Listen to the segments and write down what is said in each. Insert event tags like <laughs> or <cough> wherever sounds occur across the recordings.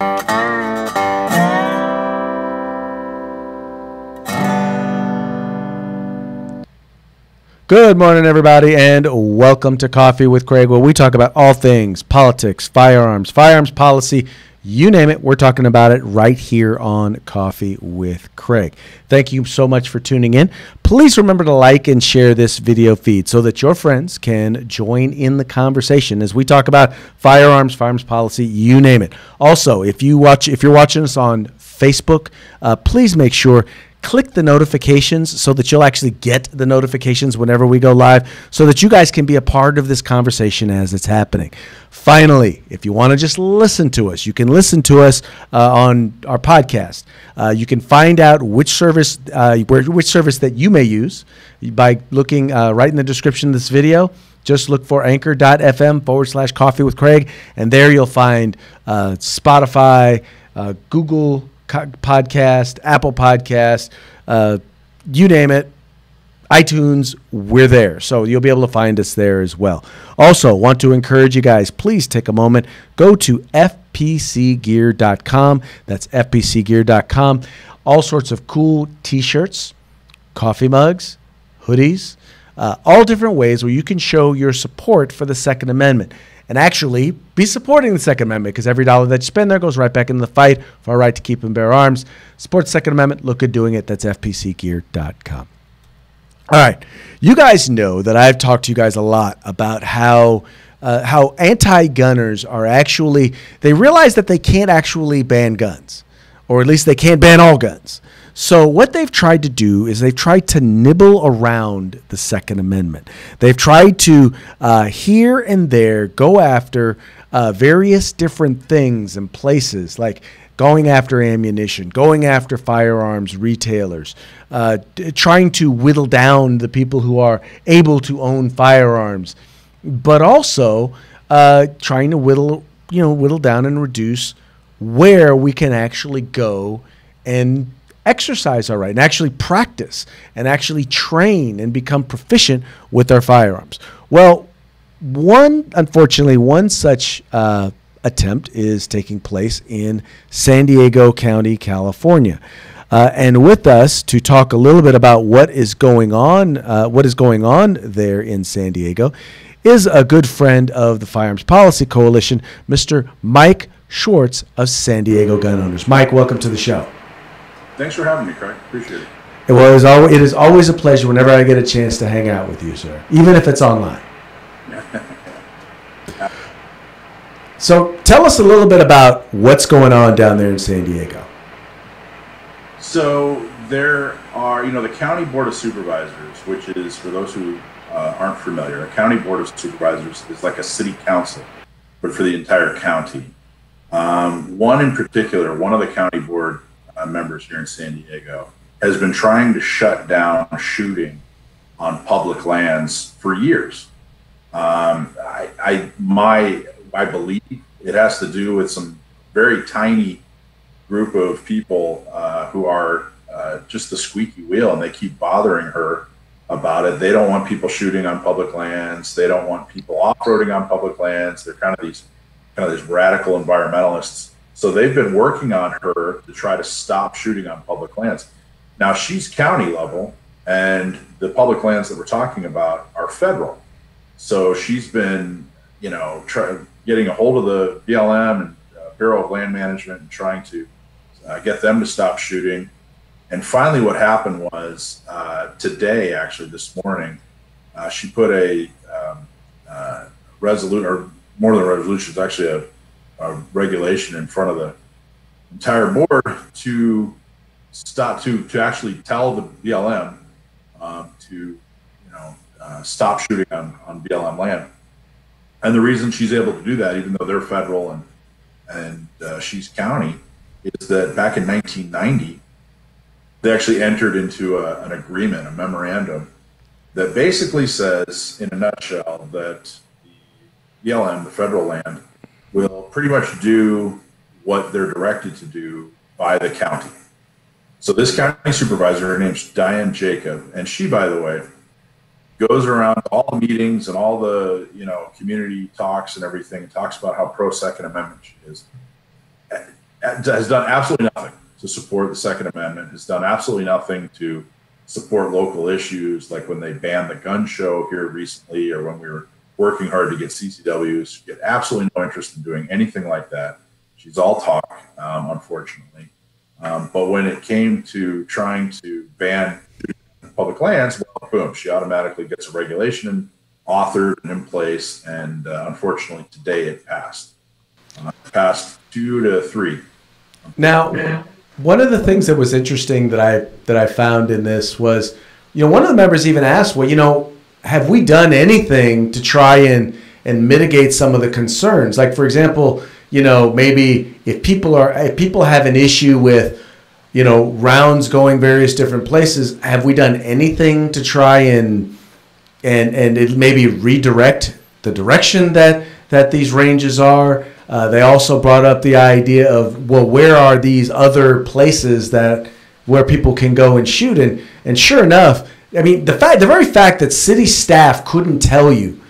Good morning, everybody, and welcome to Coffee with Craig, where we talk about all things politics, firearms, firearms policy, you name it. We're talking about it right here on Coffee with Craig. Thank you so much for tuning in. Please remember to like and share this video feed so that your friends can join in the conversation as we talk about firearms, firearms policy, you name it. Also, if you watch, if you're watching us on Facebook, uh, please make sure click the notifications so that you'll actually get the notifications whenever we go live so that you guys can be a part of this conversation as it's happening. Finally, if you want to just listen to us, you can listen to us uh, on our podcast. Uh, you can find out which service, uh, which service that you may use by looking uh, right in the description of this video. Just look for anchor.fm forward slash coffee with Craig, and there you'll find uh, Spotify, uh, Google Podcast, Apple Podcast, you name it, iTunes, we're there. So you'll be able to find us there as well. Also, want to encourage you guys, please take a moment, go to fpcgear.com. That's fpcgear.com. All sorts of cool t shirts, coffee mugs, hoodies, uh, all different ways where you can show your support for the Second Amendment and actually be supporting the Second Amendment because every dollar that you spend there goes right back into the fight for our right to keep and bear arms. Support the Second Amendment. Look at doing it. That's fpcgear.com. All right. You guys know that I've talked to you guys a lot about how. Uh, how anti-gunners are actually they realize that they can't actually ban guns or at least they can't ban all guns so what they've tried to do is they've tried to nibble around the Second Amendment. They've tried to uh, here and there go after uh, various different things and places, like going after ammunition, going after firearms retailers, uh, trying to whittle down the people who are able to own firearms, but also uh, trying to whittle, you know, whittle down and reduce where we can actually go and exercise our right and actually practice and actually train and become proficient with our firearms. Well, one, unfortunately, one such uh, attempt is taking place in San Diego County, California. Uh, and with us to talk a little bit about what is going on, uh, what is going on there in San Diego, is a good friend of the Firearms Policy Coalition, Mr. Mike Schwartz of San Diego Gun Owners. Mike, welcome to the show. Thanks for having me, Craig. Appreciate it. Well, it is, always, it is always a pleasure whenever I get a chance to hang out with you, sir, even if it's online. So tell us a little bit about what's going on down there in San Diego. So there are, you know, the County Board of Supervisors, which is, for those who uh, aren't familiar, a County Board of Supervisors is like a city council, but for the entire county. Um, one in particular, one of the county board uh, members here in San Diego, has been trying to shut down shooting on public lands for years. Um, I, I, my, I believe it has to do with some very tiny group of people uh, who are uh, just the squeaky wheel, and they keep bothering her about it. They don't want people shooting on public lands. They don't want people off-roading on public lands. They're kind of these kind of these radical environmentalists so they've been working on her to try to stop shooting on public lands. Now she's county level, and the public lands that we're talking about are federal. So she's been, you know, try, getting a hold of the BLM and uh, Bureau of Land Management and trying to uh, get them to stop shooting. And finally, what happened was uh, today, actually this morning, uh, she put a um, uh, resolution, or more than a resolution, it's actually a a regulation in front of the entire board to stop to to actually tell the BLM um, to you know uh, stop shooting on, on BLM land. And the reason she's able to do that, even though they're federal and and uh, she's county, is that back in 1990 they actually entered into a, an agreement, a memorandum that basically says, in a nutshell, that the BLM, the federal land, will pretty much do what they're directed to do by the county. So this county supervisor, her name's Diane Jacob, and she, by the way, goes around all the meetings and all the you know community talks and everything, and talks about how pro Second Amendment she is. has done absolutely nothing to support the Second Amendment. Has done absolutely nothing to support local issues, like when they banned the gun show here recently, or when we were working hard to get CCWs. She had absolutely no interest in doing anything like that. She's all talk, um, unfortunately. Um, but when it came to trying to ban public lands, well, boom, she automatically gets a regulation authored and in place. And uh, unfortunately, today it passed. Uh, passed two to three. Now, one of the things that was interesting that I that I found in this was, you know, one of the members even asked, well, you know, have we done anything to try and and mitigate some of the concerns? Like, for example, you know, maybe if people are if people have an issue with, you know, rounds going various different places, have we done anything to try and and and maybe redirect the direction that that these ranges are? Uh, they also brought up the idea of well, where are these other places that where people can go and shoot? And and sure enough, I mean the fact the very fact that city staff couldn't tell you,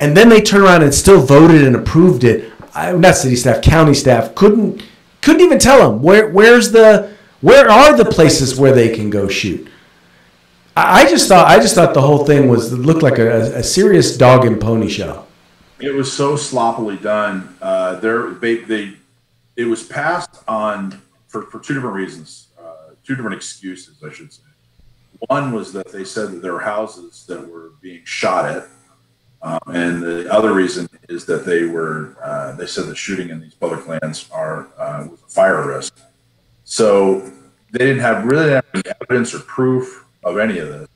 and then they turn around and still voted and approved it not city staff, county staff couldn't couldn't even tell them where where's the where are the places where they can go shoot. I, just thought I just thought the whole thing was looked like a, a serious dog and pony show. It was so sloppily done. Uh, there, they, they, it was passed on for, for two different reasons, uh, two different excuses, I should say. One was that they said that there were houses that were being shot at um, and the other reason is that they were, uh, they said that shooting in these public lands are uh, was a fire risk. So they didn't have really any evidence or proof of any of this.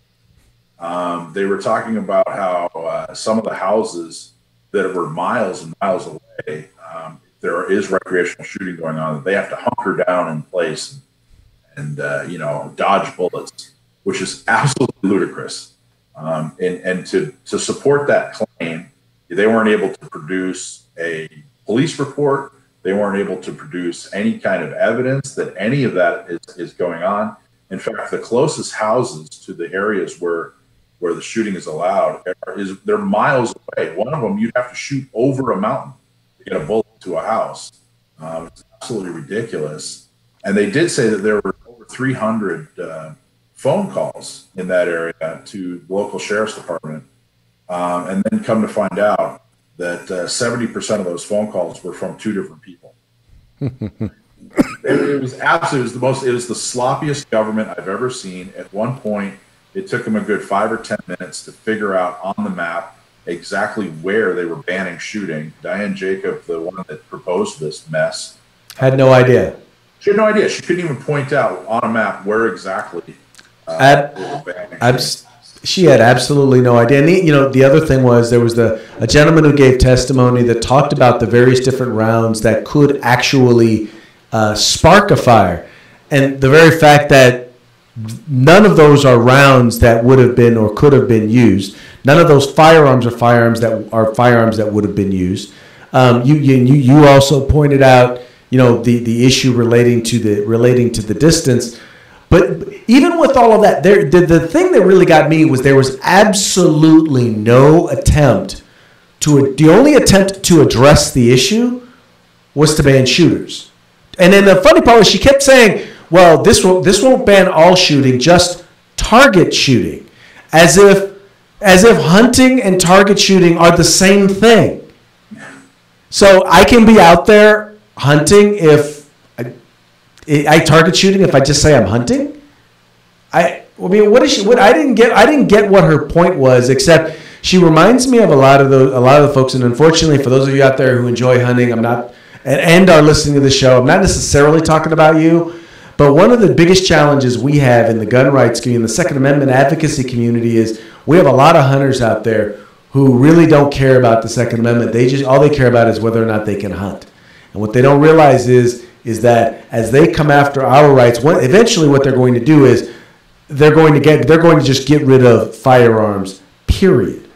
Um, they were talking about how uh, some of the houses that were miles and miles away, um, there is recreational shooting going on, they have to hunker down in place and, and uh, you know, dodge bullets, which is <laughs> absolutely ludicrous. Um, and and to, to support that claim, they weren't able to produce a police report. They weren't able to produce any kind of evidence that any of that is, is going on. In fact, the closest houses to the areas where where the shooting is allowed are, is they're miles away. One of them you'd have to shoot over a mountain to get a bullet to a house. Um, it's absolutely ridiculous. And they did say that there were over 300 uh, phone calls in that area to local sheriff's department, um, and then come to find out that uh, seventy uh, percent of those phone calls were from two different people. it, was absolutely it was the most it was the sloppiest government I've ever seen. At one point, it took them a good five or ten minutes to figure out on the map exactly where they were banning shooting. Diane Jacob, the one that proposed this mess, had no idea. She had no idea. She couldn't even point out on a map where exactly Ab- abs- she had absolutely no idea. And the, you know, the other thing was there was the a gentleman who gave testimony that talked about the various different rounds that could actually uh, spark a fire, and the very fact that none of those are rounds that would have been or could have been used. None of those firearms are firearms that are firearms that would have been used. Um, you, you you also pointed out you know the the issue relating to the relating to the distance but even with all of that, there the, the thing that really got me was there was absolutely no attempt to the only attempt to address the issue was to ban shooters. And then the funny part was she kept saying, "Well, this will this won't ban all shooting, just target shooting," as if as if hunting and target shooting are the same thing. So I can be out there hunting if I target shooting if I just say I'm hunting. I I mean, what is she? What I didn't get. I didn't get what her point was, except she reminds me of a lot of the a lot of the folks. And unfortunately, for those of you out there who enjoy hunting, I'm not and, and are listening to the show. I'm not necessarily talking about you, but one of the biggest challenges we have in the gun rights community, in the Second Amendment advocacy community, is we have a lot of hunters out there who really don't care about the Second Amendment. They just all they care about is whether or not they can hunt. And what they don't realize is is that as they come after our rights, what, eventually what they're going to do is they're going to get they're going to just get rid of firearms. Period.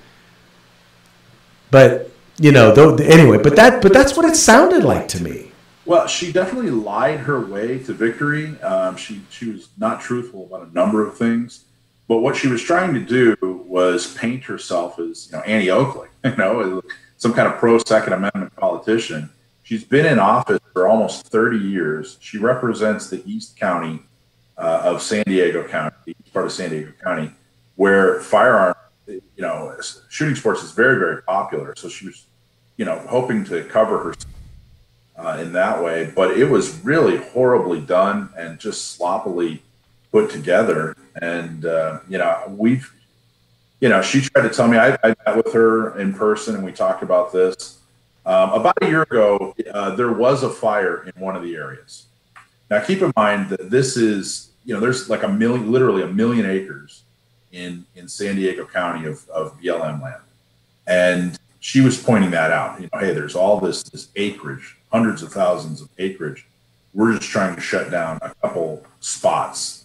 But you know, though, anyway, but that but that's what it sounded like to me. Well, she definitely lied her way to victory. Um, she she was not truthful about a number of things, but what she was trying to do was paint herself as you know Annie Oakley, <laughs> you know, some kind of pro Second Amendment politician She's been in office for almost 30 years. She represents the East County uh, of San Diego County, part of San Diego County, where firearm, you know, shooting sports is very, very popular. So she was, you know, hoping to cover her uh, in that way, but it was really horribly done and just sloppily put together. And uh, you know, we've, you know, she tried to tell me I, I met with her in person and we talked about this. Um, about a year ago, uh, there was a fire in one of the areas. Now, keep in mind that this is, you know, there's like a million, literally a million acres in in San Diego County of, of BLM land, and she was pointing that out. You know, hey, there's all this this acreage, hundreds of thousands of acreage. We're just trying to shut down a couple spots.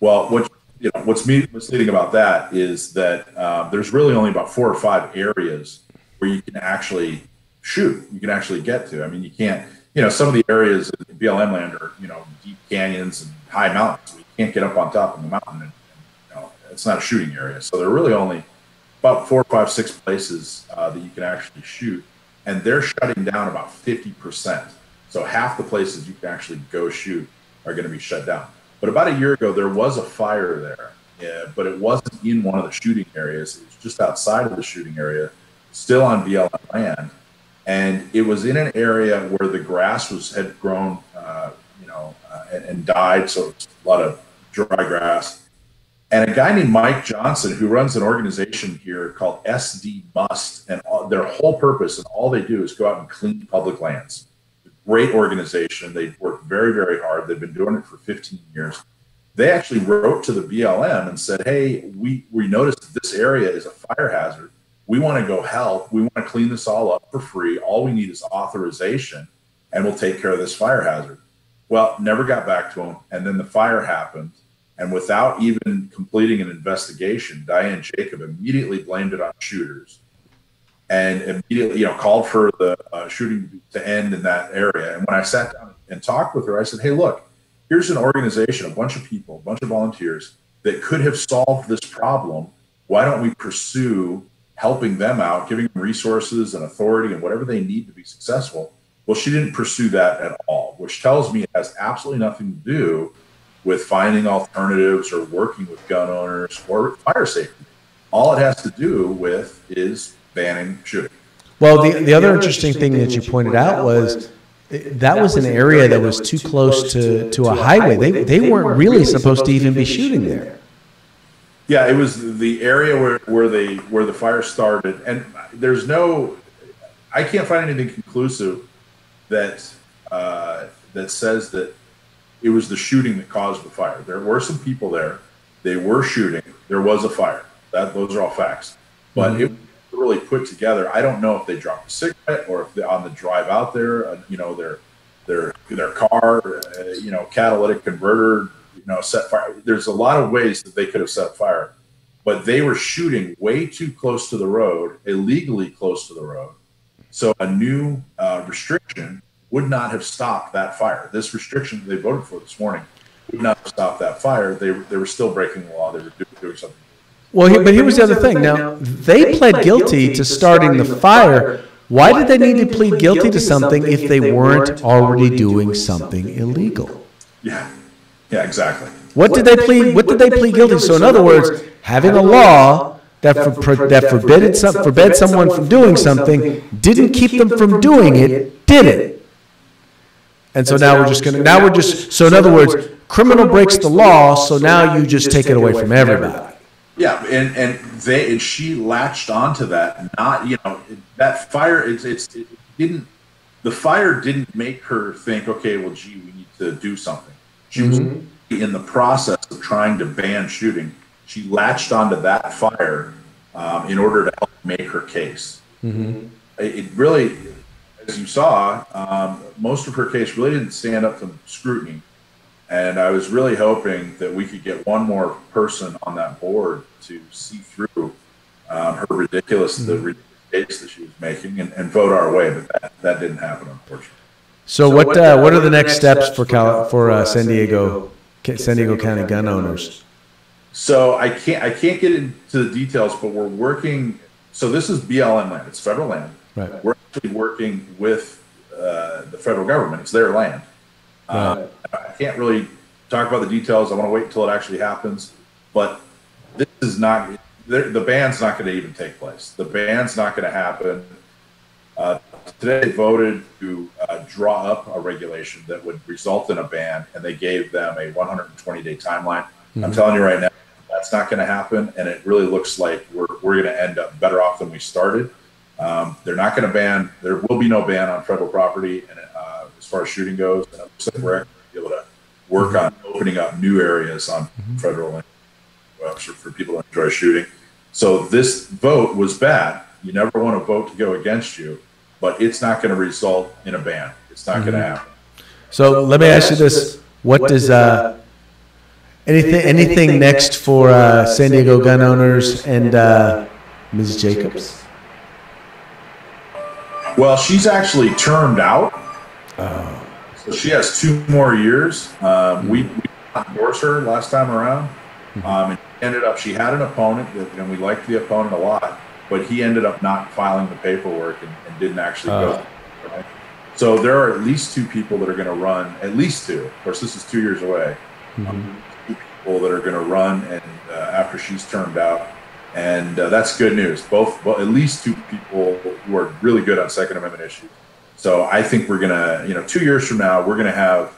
Well, what you know, what's misleading about that is that uh, there's really only about four or five areas where you can actually shoot. You can actually get to. I mean, you can't. You know, some of the areas in BLM land are you know deep canyons and high mountains. You can't get up on top of the mountain, and, you know, it's not a shooting area. So there are really only about four, five, six places uh, that you can actually shoot, and they're shutting down about 50%. So half the places you can actually go shoot are going to be shut down. But about a year ago, there was a fire there, yeah, but it wasn't in one of the shooting areas. It was just outside of the shooting area, still on BLM land, and it was in an area where the grass was had grown, uh, you know, uh, and, and died. So it's a lot of dry grass and a guy named Mike Johnson, who runs an organization here called SD Must, and all, their whole purpose and all they do is go out and clean public lands. Great organization. They work very, very hard. They've been doing it for 15 years. They actually wrote to the BLM and said, "Hey, we we noticed this area is a fire hazard. We want to go help. We want to clean this all up for free. All we need is authorization, and we'll take care of this fire hazard." Well, never got back to them, and then the fire happened and without even completing an investigation, Diane Jacob immediately blamed it on shooters and immediately, you know, called for the uh, shooting to end in that area. And when I sat down and talked with her, I said, hey, look, here's an organization, a bunch of people, a bunch of volunteers that could have solved this problem. Why don't we pursue helping them out, giving them resources and authority and whatever they need to be successful? Well, she didn't pursue that at all, which tells me it has absolutely nothing to do with finding alternatives or working with gun owners or fire safety. All it has to do with is banning shooting. Well, the, the other interesting thing that you pointed out was that was an area that was too close to, to a highway. They, they weren't really supposed to even be shooting there. Yeah, it was the area where, where they where the fire started, and there's no, I can't find anything conclusive that uh, that says that it was the shooting that caused the fire. There were some people there. They were shooting. There was a fire. That those are all facts. But mm-hmm. it really put together. I don't know if they dropped a cigarette or if they, on the drive out there, uh, you know, their their their car, uh, you know, catalytic converter, you know, set fire. There's a lot of ways that they could have set fire, but they were shooting way too close to the road, illegally close to the road. So a new uh, restriction would not have stopped that fire. This restriction they voted for this morning would not have stopped that fire. They, they were still breaking the law. They were doing something. Well, he, but here was the other thing. Now, they pled guilty to starting the fire. Why did they need to plead guilty to something if they weren't already doing something illegal? Yeah, yeah, exactly. What did they plead? What did they plead guilty? So, in other words, having a law that, for, that forbade, some, forbade someone from doing something didn't keep them from doing it, did it? And so, now, we're just going to, now we're just, so in other words, criminal breaks the law, so now you just take it away from everybody. Yeah, and, and they, and she latched onto that, not, you know, that fire, it's, it's, it didn't, the fire didn't make her think, okay, well, gee, we need to do something. She mm-hmm. was in the process of trying to ban shooting. She latched onto that fire um, in order to help make her case. Mm-hmm. It, it really, as you saw, um, most of her case really didn't stand up to scrutiny. And I was really hoping that we could get one more person on that board to see through um, her ridiculous, mm-hmm. the ridiculous case that she was making and, and, vote our way. But that, that didn't happen, unfortunately. So, so what, what, uh, what, are the next steps, steps for Cal- for uh, San Diego San Diego County gun owners? So I can't I can't get into the details, but we're working. So this is BLM land; it's federal land. Right. We're actually working with uh, the federal government. It's their land. Uh, I can't really talk about the details. I want to wait until it actually happens. But this is not the ban's not going to even take place. The ban's not going to happen. Uh, today they voted to uh, draw up a regulation that would result in a ban, and they gave them a 120 day timeline. Mm-hmm. I'm telling you right now, that's not going to happen, and it really looks like we're, we're going to end up better off than we started. Um, they're not going to ban. There will be no ban on federal property, and uh, as far as shooting goes, and it looks like we're able to work on opening up new areas on mm-hmm. federal land uh, for, for people to enjoy shooting. So this vote was bad. You never want to vote to go against you, but it's not going to result in a ban. It's not mm-hmm. going to happen. So, so let me ask you this: What, what does uh, anything anything next for uh, San Diego gun owners and uh, Ms. Jacobs? Well, she's actually termed out. Oh. So she has two more years. Um, we, we endorsed her last time around. Mm-hmm. Um, and ended up, she had an opponent, that, and we liked the opponent a lot, but he ended up not filing the paperwork and, and didn't actually go. Oh. Right? So there are at least two people that are going to run, at least two. Of course, this is two years away. Mm-hmm. Um, two people that are going to run, and uh, after she's turned out, and uh, that's good news. Both, well, at least two people who are really good on Second Amendment issues. So I think we're gonna, you know, two years from now, we're gonna have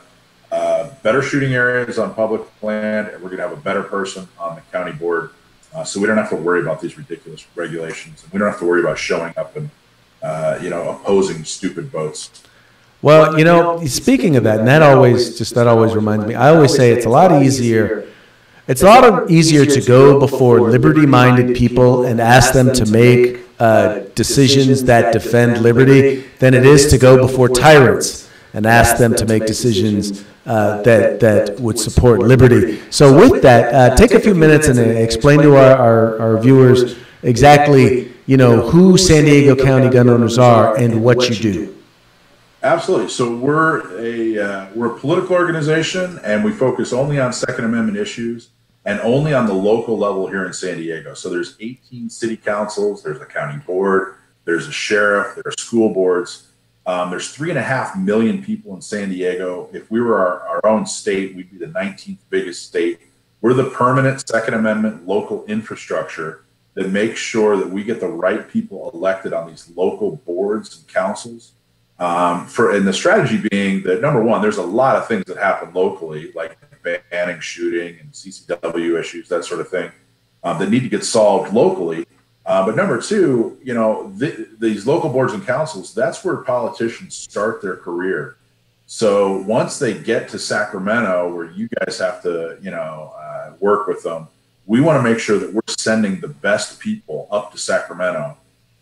uh, better shooting areas on public land, and we're going to have a better person on the county board. Uh, so we don't have to worry about these ridiculous regulations, and we don't have to worry about showing up and uh, you know opposing stupid votes. Well, you know, speaking of that, and that always just that always reminds me. I always say it's a lot easier. It's a lot easier to go before liberty-minded people and ask them to make uh, decisions that defend liberty than it is to go before tyrants and ask them to make decisions uh, that that would support liberty. So with that, uh, take a few minutes and explain to our, our, our, viewers exactly, you know, who San Diego County gun owners are and what you do. Absolutely. So we're a uh, we're a political organization, and we focus only on Second Amendment issues and only on the local level here in San Diego. So there's 18 city councils, there's a county board, there's a sheriff, there are school boards. Um, there's three and a half million people in San Diego. If we were our, our own state, we'd be the 19th biggest state. We're the permanent Second Amendment local infrastructure that makes sure that we get the right people elected on these local boards and councils. Um, for and the strategy being that number one, there's a lot of things that happen locally, like banning shooting and CCW issues, that sort of thing, um, that need to get solved locally. Uh, but number two, you know, th- these local boards and councils, that's where politicians start their career. So once they get to Sacramento, where you guys have to, you know, uh, work with them, we want to make sure that we're sending the best people up to Sacramento.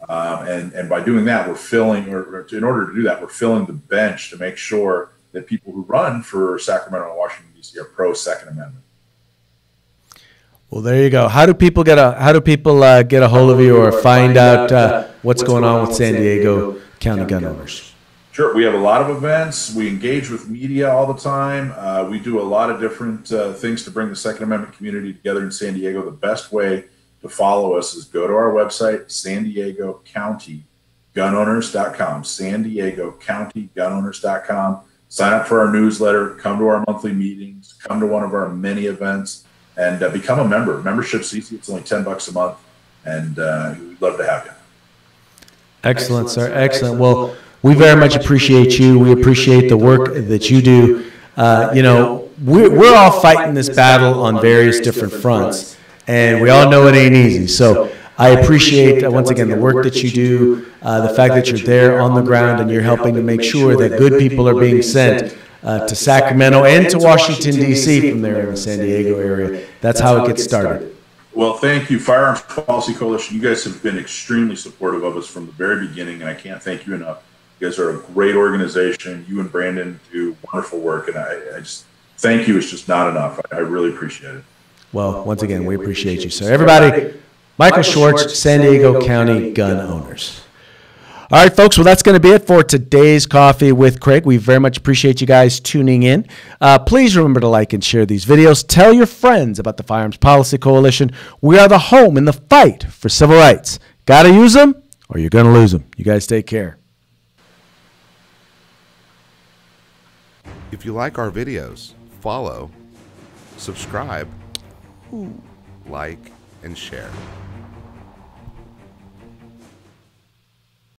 Um, and, and by doing that, we're filling, or, or in order to do that, we're filling the bench to make sure that people who run for Sacramento and Washington, D.C. are pro Second Amendment. Well, there you go. How do people get a How do people uh, get a hold of you or find out uh, what's going on with San Diego County gun owners? Sure, we have a lot of events. We engage with media all the time. Uh, we do a lot of different uh, things to bring the Second Amendment community together in San Diego. The best way to follow us is go to our website, San Diego County gunowners.com, San Diego County gunowners.com. Sign up for our newsletter, come to our monthly meetings, come to one of our many events and uh, become a member. Membership's easy; it's only ten bucks a month, and uh, we'd love to have you. Excellent, Excellent sir. Excellent. Excellent. Well, we very much appreciate you. We appreciate the work that you do. Uh, you know, we're, we're all fighting this battle on various different fronts, and we all know it ain't easy. So. I appreciate, uh, once again, the work that you do, uh, the fact that you're there on the ground and you're helping to make sure that good people are being sent uh, to Sacramento and to Washington, D.C. from there in the San Diego area. That's how it gets started. Well, thank you, Firearms Policy Coalition. You guys have been extremely supportive of us from the very beginning, and I can't thank you enough. You guys are a great organization. You and Brandon do wonderful work, and I, I just thank you. It's just not enough. I, I really appreciate it. Well, once again, we appreciate you, sir. Everybody, Michael Schwartz, San Diego County Gun Owners. All right, folks. Well, that's going to be it for today's Coffee with Craig. We very much appreciate you guys tuning in. Uh, please remember to like and share these videos. Tell your friends about the Firearms Policy Coalition. We are the home in the fight for civil rights. Got to use them or you're going to lose them. You guys take care. If you like our videos, follow, subscribe, like, and share.